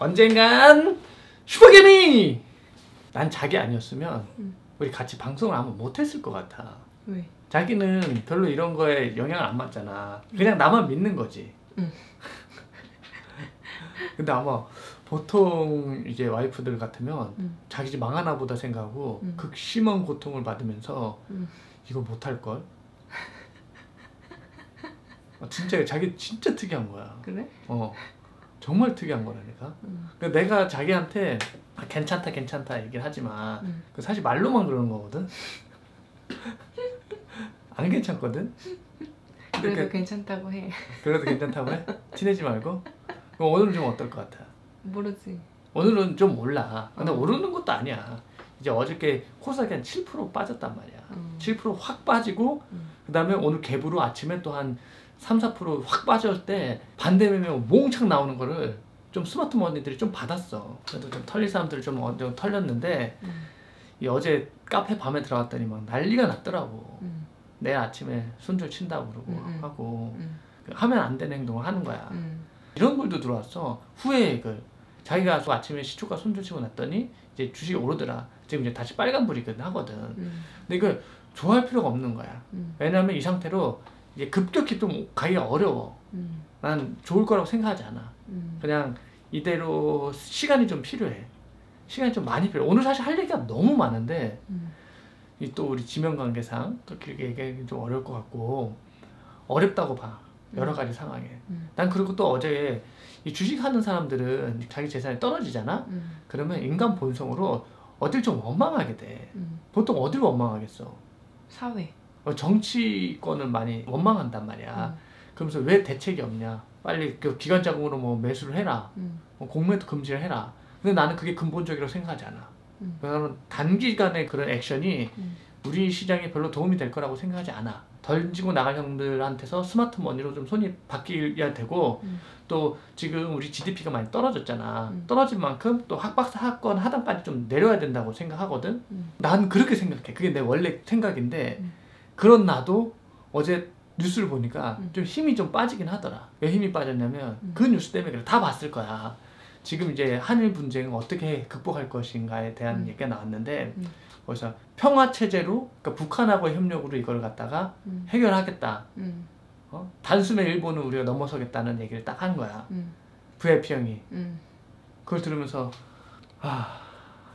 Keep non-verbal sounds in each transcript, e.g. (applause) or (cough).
언젠간 슈퍼개미! 난 자기 아니었으면 음. 우리 같이 방송을 아마 못했을 것 같아. 왜? 자기는 별로 이런 거에 영향을 안 받잖아. 그냥 나만 믿는 거지. 응. (laughs) 근데 아마 보통 이제 와이프들 같으면 응. 자기 집 망하나 보다 생각하고 응. 극심한 고통을 받으면서 응. 이거 못할 걸. 어, (laughs) 진짜 자기 진짜 특이한 거야. 그래? 어 정말 특이한 거라니까. 응. 그러니까 내가 자기한테 아, 괜찮다 괜찮다 얘기를 하지만 응. 그 사실 말로만 그러는 거거든. (laughs) 안 괜찮거든. 그래도 그러니까 괜찮다고 해. 그래도 괜찮다고 해? 티내지 말고. 그럼 오늘은 좀 어떨 것 같아? 모르지. 오늘은 좀 몰라. 근데 어. 오르는 것도 아니야. 이제 어저께 코스닥이 한7% 빠졌단 말이야. 어. 7%확 빠지고 음. 그 다음에 오늘 갭으로 아침에 또 한 3, 4%확 빠졌을 때 반대 매매 몽창 나오는 거를 좀 스마트 머니들이 좀 받았어. 그래도 좀 털릴 사람들이 좀 정도 털렸는데 음. 이 어제 카페 밤에 들어갔더니 막 난리가 났더라고. 음. 내일 아침에 손절 친다고 그러고 음, 음. 하고 음. 하면 안 되는 행동을 하는 거야. 음. 이런 글도 들어왔어. 후회액을 자기가 또 아침에 시초가 손절 치고 났더니 이제 주식이 오르더라. 지금 이제 다시 빨간불이거든 하거든. 음. 근데 이걸 좋아할 필요가 없는 거야. 음. 왜냐하면 이 상태로 이제 급격히 좀 가기가 어려워. 음. 난 좋을 거라고 생각하지 않아. 음. 그냥 이대로 시간이 좀 필요해. 시간이 좀 많이 필요해. 오늘 사실 할 얘기가 너무 많은데 음. 이또 우리 지명 관계상 또 길게 얘기하기 좀 어려울 것 같고 어렵다고 봐. 여러 가지 상황에. 음. 난 그리고 또 어제 이 주식하는 사람들은 자기 재산이 떨어지잖아. 음. 그러면 인간 본성으로 어딜 좀 원망하게 돼. 음. 보통 어딜 원망하겠어. 사회. 어, 정치권을 많이 원망한단 말이야. 음. 그러면서 왜 대책이 없냐? 빨리 그 기관 자금으로 뭐 매수를 해라. 음. 뭐 공매도 금지를 해라. 근데 나는 그게 근본적이라고 생각하지 않아. 음. 왜냐하면 단기간의 그런 액션이 음. 우리 시장에 별로 도움이 될 거라고 생각하지 않아. 던지고 나갈 형들한테서 smart money로 좀 손이 바뀌어야 되고 음. 또 지금 우리 GDP가 많이 떨어졌잖아. 음. 떨어진 만큼 또 하, 박스, 박스권 하단까지 좀 내려야 된다고 생각하거든. 음. 난 그렇게 생각해. 그게 내 원래 생각인데 음. 그런 나도 어제 뉴스를 보니까 음. 좀 힘이 좀 빠지긴 하더라. 왜 힘이 빠졌냐면 음. 그 뉴스 때문에 그래. 다 봤을 거야. 지금 이제 한일 분쟁을 어떻게 극복할 것인가에 대한 음. 얘기가 나왔는데 음. 거기서 평화 체제로 그러니까 북한하고의 협력으로 이걸 갖다가 음. 해결하겠다. 음. 어? 단숨에 일본은 우리가 넘어서겠다는 얘기를 딱 한 거야. 음. VIP 형이 음. 그걸 들으면서 아.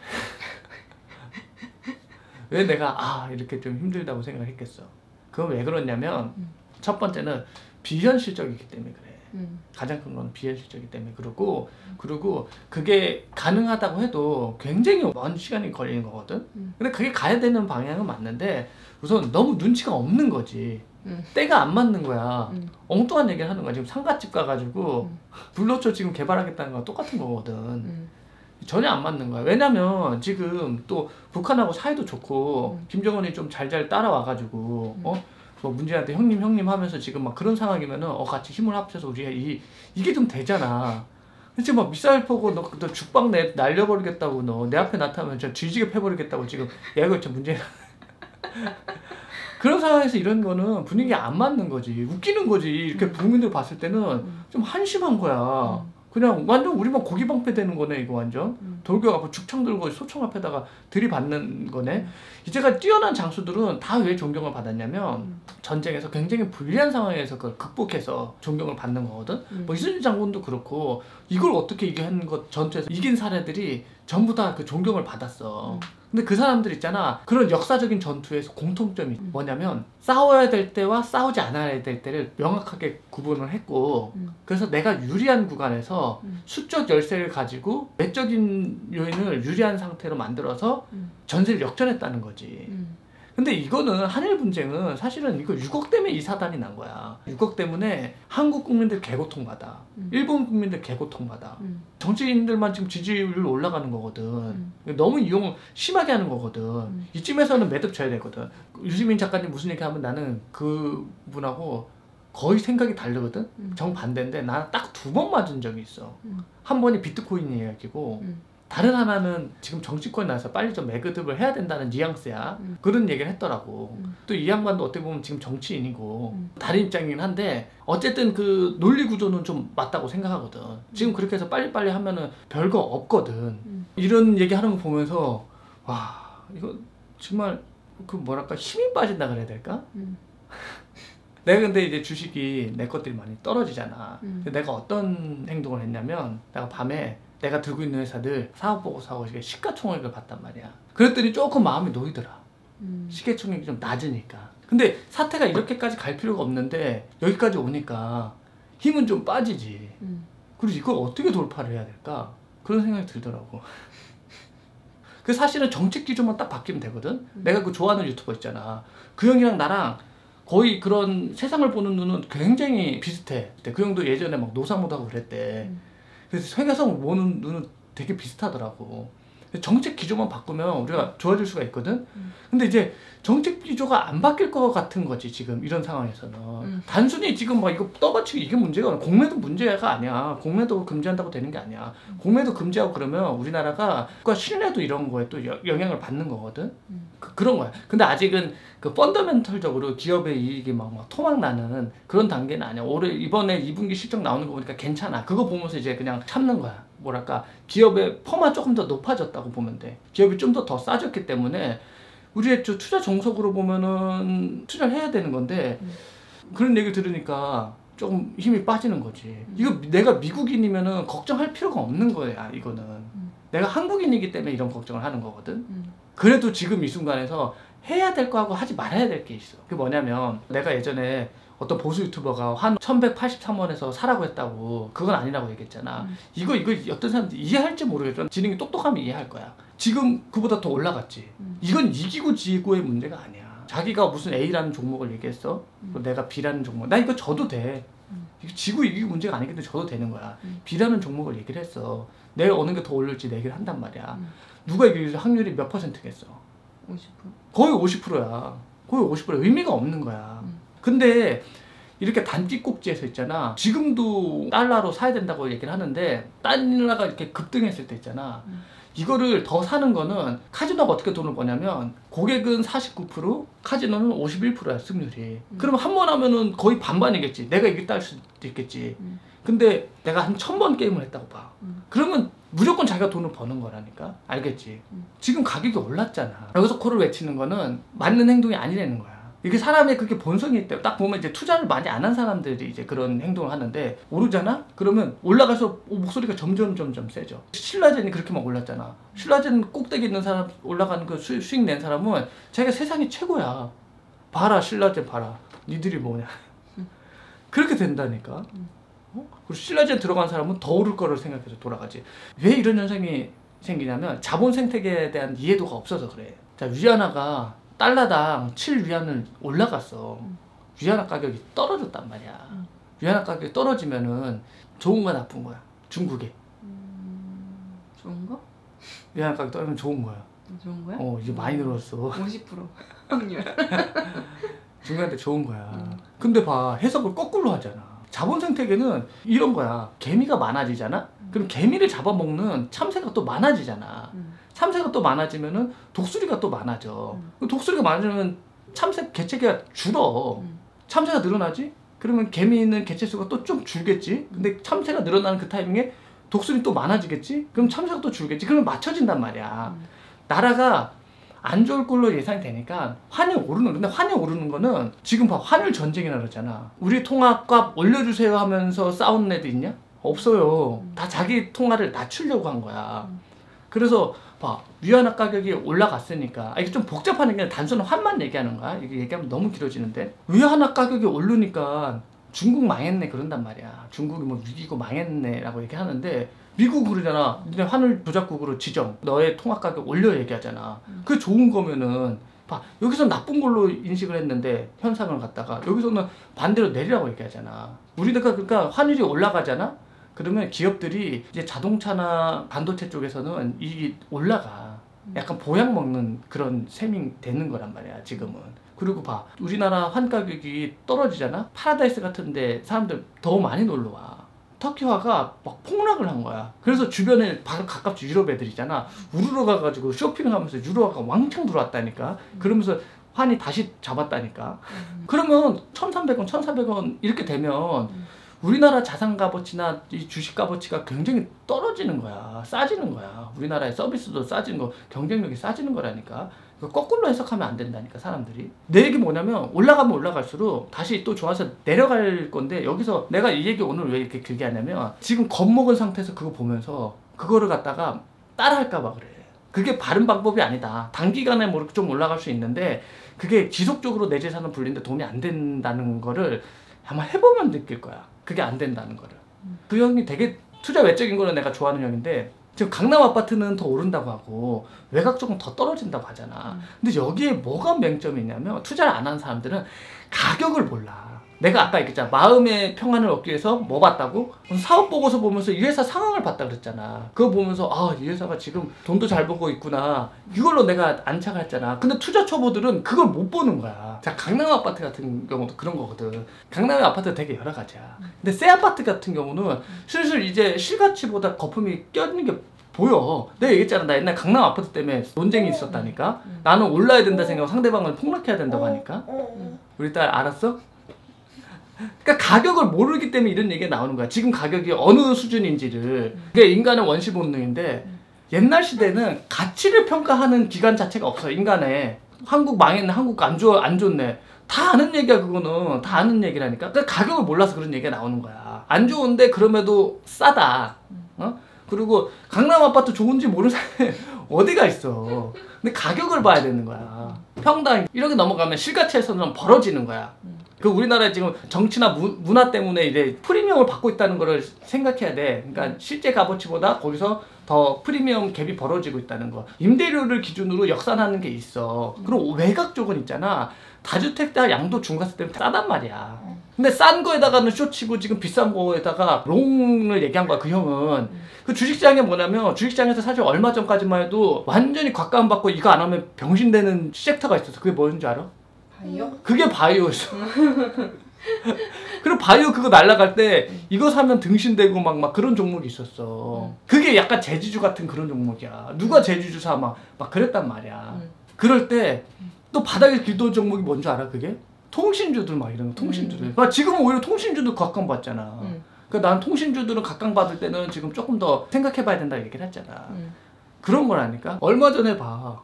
(laughs) 왜 내가 아 이렇게 좀 힘들다고 생각했겠어. 그건 왜 그러냐면 음. 첫 번째는 비현실적이기 때문에 그래. 음. 가장 큰 건 비현실적이기 때문에 그러고 그리고 그게 가능하다고 해도 굉장히 먼 시간이 걸리는 거거든. 음. 근데 그게 가야 되는 방향은 맞는데 우선 너무 눈치가 없는 거지. 음. 때가 안 맞는 거야. 음. 엉뚱한 얘기를 하는 거야. 지금 상가집 가가지고 음. 불로초 지금 개발하겠다는 거랑 똑같은 거거든. 음. 전혀 안 맞는 거야. 왜냐면 지금 또 북한하고 사이도 좋고 음. 김정은이 좀 잘잘 따라와가지고 음. 어? 뭐 문재인한테 형님 형님 하면서 지금 막 그런 상황이면은 어 같이 힘을 합쳐서 우리가 이 이게 좀 되잖아. 지금 막 미사일 포고 너, 너 죽방 내 날려버리겠다고 너 내 앞에 나타나면 저 뒤지게 패버리겠다고 지금 야 이거 참 문재인 (laughs) 그런 상황에서 이런 거는 분위기 안 맞는 거지 웃기는 거지 이렇게 음. 국민들 봤을 때는 음. 좀 한심한 거야. 음. 그냥 완전 우리만 고기 방패 되는 거네 이거 완전. 음. 돌격 앞에 죽창 들고 소총 앞에다가 들이받는 거네. 음. 이제가 뛰어난 장수들은 다 왜 존경을 받았냐면 음. 전쟁에서 굉장히 불리한 상황에서 그걸 극복해서 존경을 받는 거거든. 음. 뭐 이순신 장군도 그렇고 이걸 어떻게 이긴 것 전투에서 이긴 사례들이 전부 다 그 존경을 받았어. 음. 근데 그 사람들 있잖아. 그런 역사적인 전투에서 공통점이 음. 뭐냐면 싸워야 될 때와 싸우지 않아야 될 때를 명확하게 구분을 했고 음. 그래서 내가 유리한 구간에서 음. 수적 열세를 가지고 외적인 요인을 유리한 상태로 만들어서 음. 전세를 역전했다는 거지. 음. 근데 이거는 한일 분쟁은 사실은 이거 6억 때문에 이 사단이 난 거야. 6억 때문에 한국 국민들 개고통 받아. 음. 일본 국민들 개고통 받아. 음. 정치인들만 지금 지지율 올라가는 거거든. 음. 너무 이용을 심하게 하는 거거든. 음. 이쯤에서는 매듭 쳐야 되거든. 유시민 작가님 무슨 얘기 하면 나는 그 분하고 거의 생각이 다르거든. 음. 정반대인데 나는 딱두 번 맞은 적이 있어. 음. 한 번이 비트코인 이야기고 음. 다른 하나는 지금 정치권에 나서 빨리 좀 매그듭을 해야 된다는 뉘앙스야. 음. 그런 얘기를 했더라고. 음. 또이 양반도 어떻게 보면 지금 정치인이고 음. 다른 입장이긴 한데 어쨌든 그 논리 구조는 좀 맞다고 생각하거든. 지금 그렇게 해서 빨리빨리 하면은 별거 없거든. 음. 이런 얘기 하는 거 보면서 와 이거 정말 그 뭐랄까 힘이 빠진다 그래야 될까? 음. (laughs) 내가 근데 이제 주식이 내 것들이 많이 떨어지잖아. 음. 내가 어떤 행동을 했냐면 내가 밤에 내가 들고 있는 회사들 사업 보고 사고 시가총액을 봤단 말이야. 그랬더니 조금 마음이 놓이더라. 음. 시계총액이 좀 낮으니까. 근데 사태가 이렇게까지 갈 필요가 없는데 여기까지 오니까 힘은 좀 빠지지. 음. 그래서 이걸 어떻게 돌파를 해야 될까? 그런 생각이 들더라고. (laughs) 그 사실은 정책 기조만 딱 바뀌면 되거든. 내가 그 좋아하는 유튜버 있잖아. 그 형이랑 나랑 거의 그런 세상을 보는 눈은 굉장히 비슷해. 그 형도 예전에 막 노상모도 하고 그랬대. 음. 그래서 세계성 보는 눈은 되게 비슷하더라고. 정책 기조만 바꾸면 우리가 좋아질 수가 있거든. 음. 근데 이제 정책 기조가 안 바뀔 것 같은 거지 지금 이런 상황에서는 음. 단순히 지금 막 이거 떠받치기 이게 문제가 아니라 공매도 문제가 아니야. 공매도 금지한다고 되는 게 아니야. 공매도 금지하고 그러면 우리나라가 국가 신뢰도 이런 거에 또 여- 영향을 받는 거거든. 음. 그, 그런 거야. 근데 아직은 그 펀더멘털적으로 기업의 이익이 막, 막 토막 나는 그런 단계는 아니야. 올해 이번에 2분기 실적 나오는 거 보니까 괜찮아. 그거 보면서 이제 그냥 참는 거야. 뭐랄까 기업의 퍼만 조금 더 높아졌다고 보면 돼. 기업이 좀 더더 싸졌기 때문에 우리의 저 투자 정석으로 보면은 투자를 해야 되는 건데 음. 그런 얘기 들으니까 조금 힘이 빠지는 거지. 이거 내가 미국인이면은 걱정할 필요가 없는 거야. 이거는 내가 한국인이기 때문에 이런 걱정을 하는 거거든. 음. 그래도 지금 이 순간에서 해야 될 거하고 하지 말아야 될 게 있어. 그게 뭐냐면 내가 예전에 어떤 보수 유튜버가 한 1183원에서 사라고 했다고 그건 아니라고 얘기했잖아. 음. 이거 이거 어떤 사람들이 이해할지 모르겠지만 지능이 똑똑하면 이해할 거야. 지금 그보다 더 올라갔지. 음. 이건 이기고 지고의 문제가 아니야. 자기가 무슨 A라는 종목을 얘기했어. 그리고 내가 B라는 종목. 나 이거 져도 돼. 음. 이거 지고 이기고 문제가 아니기 때문에 져도 되는 거야. 음. B라는 종목을 얘기를 했어. 내가 어느 게 더 올릴지 얘기를 한단 말이야. 음. 누가 이길 확률이 몇 퍼센트겠어? 50%. 거의 50%야. 거의 50% 의미가 없는 거야. 음. 근데 이렇게 단기 꼭지에서 있잖아. 지금도 달러로 사야 된다고 얘기를 하는데 달러가 이렇게 급등했을 때 있잖아. 음. 이거를 더 사는 거는 카지노가 어떻게 돈을 버냐면 고객은 49% 카지노는 51%야 승률이. 음. 그러면 한번 하면은 거의 반반이겠지. 내가 이겼다 할 수도 있겠지. 음. 근데 내가 한 천 번 게임을 했다고 봐. 음. 그러면 무조건 자기가 돈을 버는 거라니까. 알겠지? 음. 지금 가격이 올랐잖아. 여기서 코를 외치는 거는 맞는 행동이 아니라는 거야. 이게 사람의 그렇게 본성이 있대. 딱 보면 이제 투자를 많이 안 한 사람들이 이제 그런 행동을 하는데 오르잖아? 그러면 올라가서 목소리가 점점 점점 세져. 신라젠이 그렇게 막 올랐잖아. 신라젠 꼭대기 있는 사람 올라가는 그 수익, 수익 낸 사람은 자기가 세상이 최고야. 봐라 신라젠 봐라. 니들이 뭐냐. (laughs) 그렇게 된다니까. 어? 그리고 신라젠 들어간 사람은 더 오를 거를 생각해서 돌아가지. 왜 이런 현상이 생기냐면 자본 생태계에 대한 이해도가 없어서 그래. 자, 위안화가 달러당 7위안을 올라갔어. 음. 위안화 가격이 떨어졌단 말이야. 음. 위안화 가격이 떨어지면은 좋은 거야 나쁜 거야? 중국에. 음. 좋은 거? 위안화 가격 떨어지면 좋은 거야. 좋은 거야? 어, 이제 많이 늘었어. 50% (laughs) 확률. (laughs) 중국한테 좋은 거야. 음. 근데 봐 해석을 거꾸로 하잖아. 자본 생태계는 이런 거야. 개미가 많아지잖아. 그럼 개미를 잡아먹는 참새가 또 많아지잖아. 음. 참새가 또 많아지면은 독수리가 또 많아져. 음. 그 독수리가 많아지면 참새 개체가 줄어. 음. 참새가 늘어나지? 그러면 개미 있는 개체 수가 또 좀 줄겠지? 근데 참새가 늘어나는 그 타이밍에 독수리 또 많아지겠지? 그럼 참새가 또 줄겠지? 그러면 맞춰진단 말이야. 음. 나라가 안 좋을 걸로 예상이 되니까 환율 오르는 근데 환율 오르는 거는 지금 봐 환율 전쟁이나 그러잖아 우리 통화값 올려주세요 하면서 싸우는 애들 있냐 없어요. 음. 다 자기 통화를 낮추려고 한 거야. 음. 그래서 봐 위안화 가격이 올라갔으니까 아, 이게 좀 복잡한 게 단순한 환만 얘기하는 거야. 이게 얘기하면 너무 길어지는데. 위안화 가격이 오르니까 중국 망했네 그런단 말이야. 중국이 뭐 위기고 망했네라고 얘기하는데 미국 그러잖아. 근데 환율 조작국으로 지정. 너의 통화 가격 올려 얘기하잖아. 음. 그게 좋은 거면은 봐 여기서 나쁜 걸로 인식을 했는데 현상을 갖다가 여기서는 반대로 내리라고 얘기하잖아. 우리가 그러니까 환율이 올라가잖아 그러면 기업들이 이제 자동차나 반도체 쪽에서는 이익이 올라가. 약간 보약 먹는 그런 셈이 되는 거란 말이야, 지금은. 그리고 봐. 우리나라 환 가격이 떨어지잖아? 파라다이스 같은데 사람들 더 많이 놀러 와. 터키화가 막 폭락을 한 거야. 그래서 주변에 바로 가깝지 유럽 애들이잖아. 우르르 가가지고 쇼핑하면서 유로화가 왕창 들어왔다니까. 그러면서 환이 다시 잡았다니까. 그러면 1,300원, 1,400원 이렇게 되면 우리나라 자산 값어치나 이 주식 값어치가 굉장히 떨어지는 거야. 싸지는 거야. 우리나라의 서비스도 싸지는 거, 경쟁력이 싸지는 거라니까. 거꾸로 해석하면 안 된다니까 사람들이. 내 얘기 뭐냐면 올라가면 올라갈수록 다시 또 좋아서 내려갈 건데 여기서 내가 이 얘기 오늘 왜 이렇게 길게 하냐면 지금 겁먹은 상태에서 그거 보면서 그거를 갖다가 따라할까봐 그래. 그게 바른 방법이 아니다. 단기간에 뭐 이렇게 좀 올라갈 수 있는데 그게 지속적으로 내 재산을 불리는데 도움이 안 된다는 거를 아마 해보면 느낄 거야. 그게 안 된다는 거를. 그 형이 되게 투자 외적인 거는 내가 좋아하는 형인데 지금 강남 아파트는 더 오른다고 하고 외곽 쪽은 더 떨어진다고 하잖아. 근데 여기에 뭐가 맹점이 있냐면 투자를 안 하는 사람들은 가격을 몰라. 내가 아까 얘기했잖아. 마음의 평안을 얻기 위해서 뭐 봤다고? 사업 보고서 보면서 이 회사 상황을 봤다 그랬잖아. 그거 보면서 아, 이 회사가 지금 돈도 잘 벌고 있구나. 이걸로 내가 안착을 했잖아. 근데 투자 초보들은 그걸 못 보는 거야. 자, 강남 아파트 같은 경우도 그런 거거든. 강남의 아파트가 되게 여러 가지야. 근데 새 아파트 같은 경우는 슬슬 이제 실가치보다 거품이 껴있는 게 보여. 내가 얘기했잖아. 나 옛날 강남 아파트 때문에 논쟁이 있었다니까. 나는 올라야 된다 생각하고 상대방은 폭락해야 된다고 하니까. 우리 딸 알았어? 그러니까 가격을 모르기 때문에 이런 얘기가 나오는 거야. 지금 가격이 어느 수준인지를. 그게 인간의 원시 본능인데 옛날 시대는 가치를 평가하는 기관 자체가 없어. 인간의 한국 망했네, 한국 안 좋아, 안 좋네. 다 아는 얘기야 그거는 다 아는 얘기라니까. 그러니까 가격을 몰라서 그런 얘기가 나오는 거야. 안 좋은데 그럼에도 싸다. 어? 그리고 강남 아파트 좋은지 모르는 사람이 (laughs) 어디가 있어. 근데 가격을 봐야 되는 거야. 평당 이렇게 넘어가면 실가치에서는 벌어지는 거야. 그 우리나라에 지금 정치나 무, 문화 때문에 이제 프리미엄을 받고 있다는 거를 생각해야 돼. 그러니까 실제 값어치보다 거기서 더 프리미엄 갭이 벌어지고 있다는 거. 임대료를 기준으로 역산하는 게 있어. 그리고 외곽 쪽은 있잖아. 다주택자 양도 중과세 때문에 싸단 말이야. 근데 싼 거에다가는 쇼치고 지금 비싼 거에다가 롱을 얘기한 거야 그 형은 그 주식시장에 뭐냐면 주식시장에서 사실 얼마 전까지만 해도 완전히 곽감받고 이거 안 하면 병신되는 섹터가 있었어 그게 뭔지 알아? 바이오? 그게 바이오였어. (laughs) 그리고 바이오 그거 날라갈 때 이거 사면 등신되고 막, 막 그런 종목이 있었어. 그게 약간 제주주 같은 그런 종목이야. 누가 제주주 사 막 막 그랬단 말이야. 음. 그럴 때 또 바닥에 길도는 종목이 뭔지 알아 그게? 통신주들 막 이런 거 통신주들. 그러니까 지금은 오히려 통신주도 각광받잖아. 음. 그러니까 난 통신주들은 각광받을 때는 지금 조금 더 생각해봐야 된다 얘기를 했잖아. 음. 그런 거라니까. 얼마 전에 봐.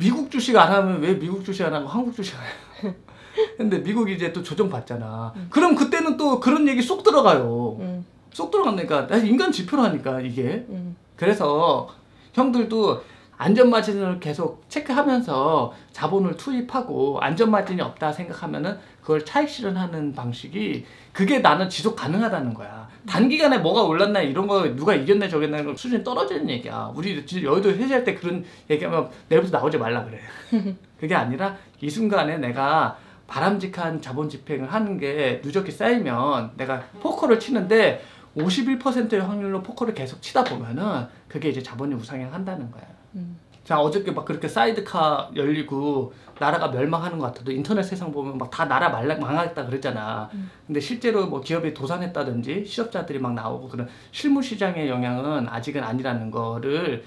미국 주식 안 하면 왜 미국 주식 안 하고 한국 주식 안 해요? (laughs) 근데 미국이 이제 또 조정 받잖아. 그럼 그때는 또 그런 얘기 쏙 들어가요. 음. 쏙 들어간다니까. 나 인간 지표라니까 이게. 음. 그래서 형들도 안전마진을 계속 체크하면서 자본을 투입하고 안전마진이 없다 생각하면은 그걸 차익 실현하는 방식이 그게 나는 지속 가능하다는 거야. 단기간에 뭐가 올랐나 이런 거 누가 이겼네 저겼네 그 수준이 떨어지는 얘기야. 우리 진짜 여의도 회의할 때 그런 얘기하면 내일부터 나오지 말라 그래. (laughs) 그게 아니라 이 순간에 내가 바람직한 자본 집행을 하는 게 누적이 쌓이면 내가 포커를 치는데 51%의 확률로 포커를 계속 치다 보면은 그게 이제 자본이 우상향한다는 거야. 음. 자 어저께 막 그렇게 사이드카 열리고 나라가 멸망하는 것 같아도 인터넷 세상 보면 막 다 나라 말라 망하겠다 그랬잖아. 근데 실제로 뭐 기업이 도산했다든지 실업자들이 막 나오고 그런 실무 시장의 영향은 아직은 아니라는 거를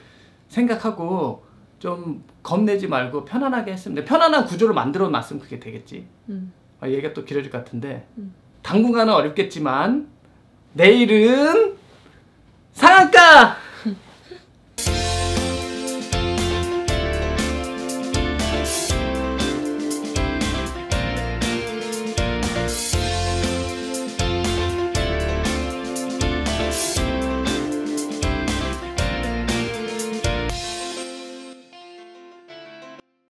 생각하고 좀 겁내지 말고 편안하게 했으면 돼. 편안한 구조를 만들어 놨으면 그게 되겠지. 음. 아, 얘기가 또 길어질 것 같은데 음. 당분간은 어렵겠지만 내일은 상한가